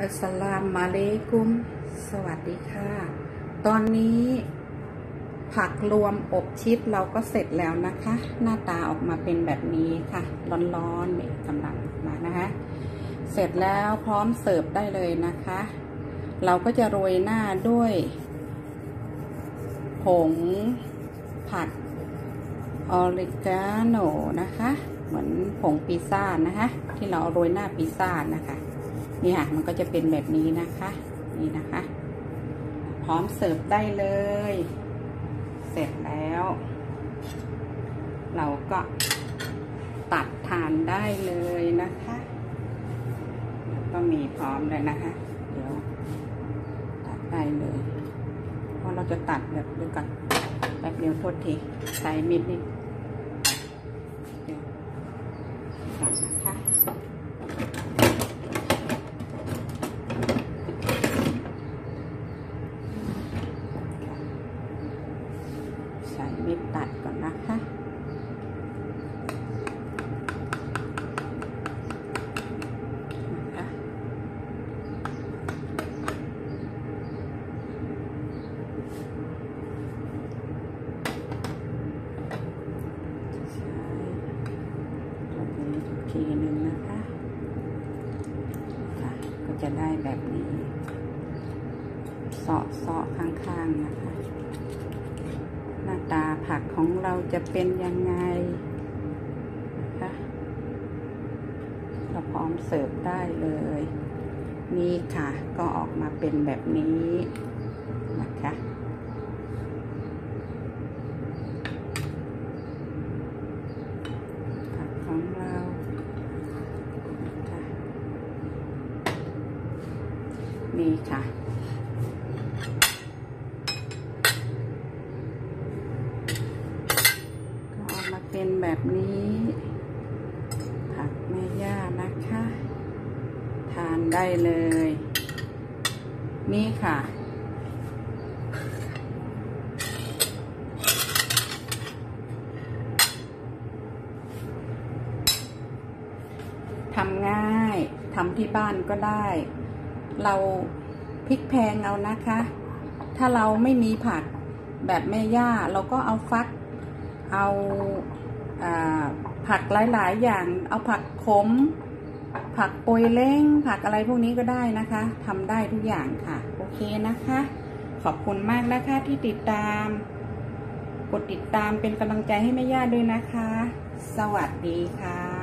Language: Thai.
อัสสลามมาเลกุม สวัสดีค่ะ ตอนนี้ผักรวมอบชิดเราก็เสร็จแล้วนะคะ หน้าตาออกมาเป็นแบบนี้ค่ะ ร้อนๆนี่กำลังมานะคะ เสร็จแล้วพร้อมเสิร์ฟได้เลยนะคะ เราก็จะโรยหน้าด้วย ผงผัดออริกาโนนะคะ เหมือนผงพิซซ่านะคะ ที่เราโรยหน้าพิซซ่านะคะ นี่ค่ะมันก็จะเป็นแบบนี้นะคะ นี่นะคะ พร้อมเสิร์ฟได้เลย เสร็จแล้ว เราก็ตัดทานได้เลยนะคะก็มีพร้อมเลยนะคะ เดี๋ยวตัดได้เลยเพราะเราจะตัดแบบเดียวกันแป๊บเดียวโทษทีใช้มิดนิดเดี๋ยวตัดนะคะ ใช้มิดตัดก่อนนะคะใช้แบบนี้อีกทีหนึ่งนะคะค่ะก็จะได้แบบนี้เสาะเสาะข้างๆนะคะ หน้าตาผักของเราจะเป็นยังไงคะเราพร้อมเสิร์ฟได้เลย นี่ค่ะ ก็ออกมาเป็นแบบนี้นะคะผักของเราค่ะนี่ค่ะ ก็ออกมา เป็นแบบนี้ ผักแม่ย่านะคะ ทานได้เลย นี่ค่ะ ทำง่ายทำที่บ้านก็ได้ เราพริกแพงเอานะคะ ถ้าเราไม่มีผักแบบแม่ย่า เราก็เอาฟัก เอา ผักหลาย ๆ อย่าง เอาผักขม ผักโปยเล้ง ผักอะไรพวกนี้ก็ได้นะคะ ทำได้ทุกอย่างค่ะ โอเคนะคะ ขอบคุณมากนะคะที่ติดตาม กดติดตามเป็นกำลังใจให้แม่ย่าด้วยนะคะ สวัสดีค่ะ